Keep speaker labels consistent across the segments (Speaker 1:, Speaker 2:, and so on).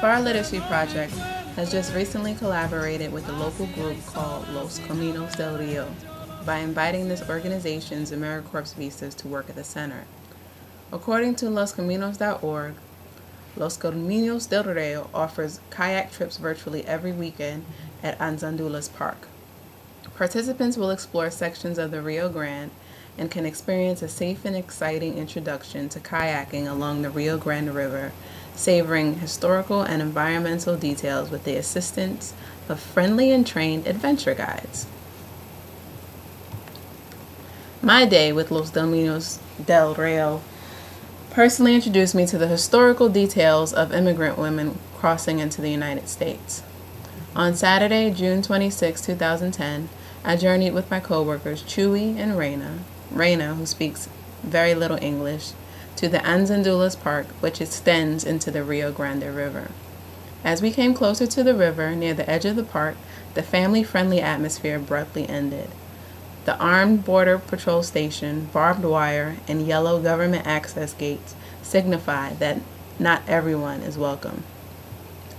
Speaker 1: Far Literacy Project has just recently collaborated with a local group called Los Caminos del Rio by inviting this organization's AmeriCorps VISTAs to work at the center. According to loscaminos.org, Los Caminos del Rio offers kayak trips virtually every weekend at Anzalduas Park. Participants will explore sections of the Rio Grande and can experience a safe and exciting introduction to kayaking along the Rio Grande River, savoring historical and environmental details with the assistance of friendly and trained adventure guides. My day with Los Caminos del Rio personally introduced me to the historical details of immigrant women crossing into the United States. On Saturday, June 26, 2010, I journeyed with my coworkers Chewy and Reina, Reina, who speaks very little English, to the Anzalduas Park, which extends into the Rio Grande River. As we came closer to the river, near the edge of the park, the family friendly atmosphere abruptly ended. The armed border patrol station, barbed wire, and yellow government access gates signify that not everyone is welcome,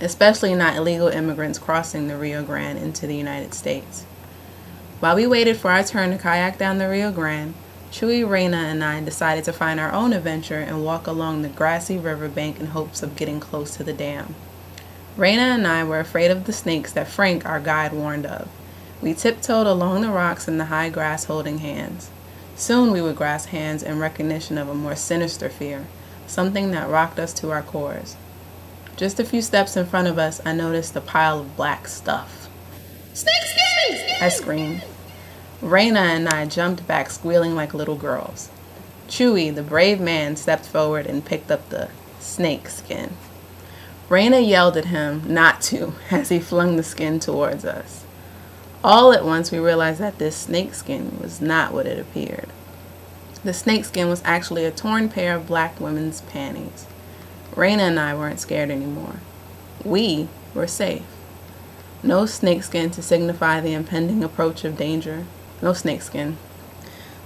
Speaker 1: especially not illegal immigrants crossing the Rio Grande into the United States. While we waited for our turn to kayak down the Rio Grande, Chewy, Reina, and I decided to find our own adventure and walk along the grassy riverbank in hopes of getting close to the dam. Reina and I were afraid of the snakes that Frank, our guide, warned of. We tiptoed along the rocks in the high grass holding hands. Soon we would grasp hands in recognition of a more sinister fear, something that rocked us to our cores. Just a few steps in front of us, I noticed a pile of black stuff.
Speaker 2: Snake skins!
Speaker 1: I screamed. Reina and I jumped back, squealing like little girls. Chewy, the brave man, stepped forward and picked up the snake skin. Reina yelled at him not to as he flung the skin towards us. All at once we realized that this snakeskin was not what it appeared. The snakeskin was actually a torn pair of black women's panties. Reina and I weren't scared anymore. We were safe. No snakeskin to signify the impending approach of danger. No snakeskin.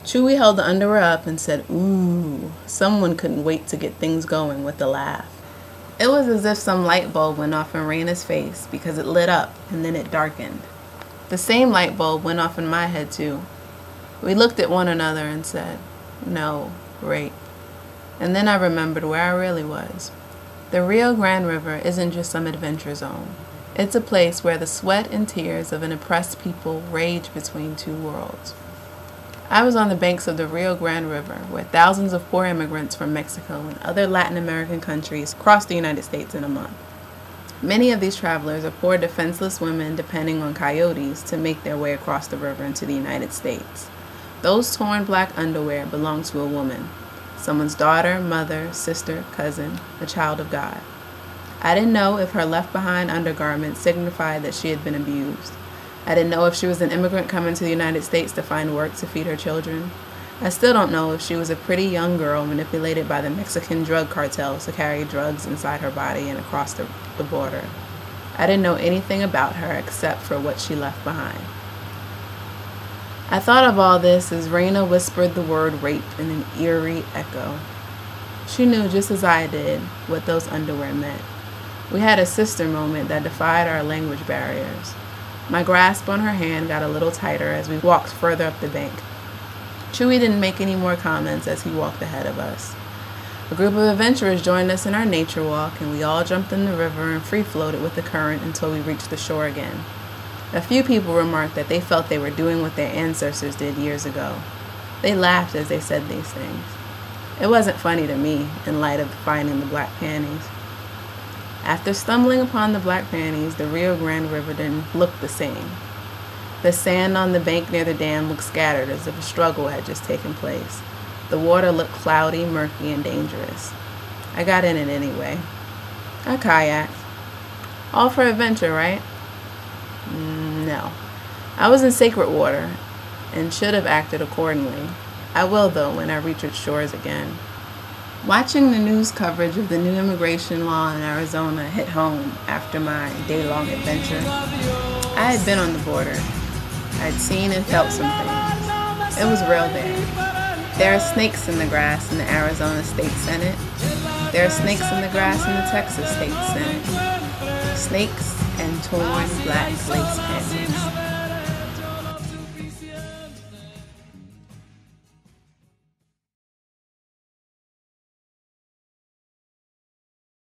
Speaker 1: Chewy held the underwear up and said, Ooh, someone couldn't wait to get things going with a laugh. It was as if some light bulb went off in Reina's face because it lit up and then it darkened. The same light bulb went off in my head, too. We looked at one another and said, No, rape. And then I remembered where I really was. The Rio Grande River isn't just some adventure zone. It's a place where the sweat and tears of an oppressed people rage between two worlds. I was on the banks of the Rio Grande River, where thousands of poor immigrants from Mexico and other Latin American countries cross the United States in a month. Many of these travelers are poor defenseless women depending on coyotes to make their way across the river into the United States. Those torn black underwear belong to a woman, someone's daughter, mother, sister, cousin, a child of God. I didn't know if her left behind undergarment signified that she had been abused. I didn't know if she was an immigrant coming to the United States to find work to feed her children. I still don't know if she was a pretty young girl manipulated by the Mexican drug cartels to carry drugs inside her body and across the, the border. I didn't know anything about her except for what she left behind. I thought of all this as Reina whispered the word rape in an eerie echo. She knew just as I did what those underwear meant. We had a sister moment that defied our language barriers. My grasp on her hand got a little tighter as we walked further up the bank. Chewy didn't make any more comments as he walked ahead of us. A group of adventurers joined us in our nature walk, and we all jumped in the river and free floated with the current until we reached the shore again. A few people remarked that they felt they were doing what their ancestors did years ago. They laughed as they said these things. It wasn't funny to me, in light of finding the black panties. After stumbling upon the black panties, the Rio Grande River didn't look the same. The sand on the bank near the dam looked scattered as if a struggle had just taken place. The water looked cloudy, murky, and dangerous. I got in it anyway. I kayaked. All for adventure, right? Mm, no. I was in sacred water and should have acted accordingly. I will, though, when I reach its shores again. Watching the news coverage of the new immigration law in Arizona hit home after my day long adventure. I had been on the border I'd seen and felt some things. It was real there. There are snakes in the grass in the Arizona State Senate. There are snakes in the grass in the Texas State Senate. snakes and torn black lace panties.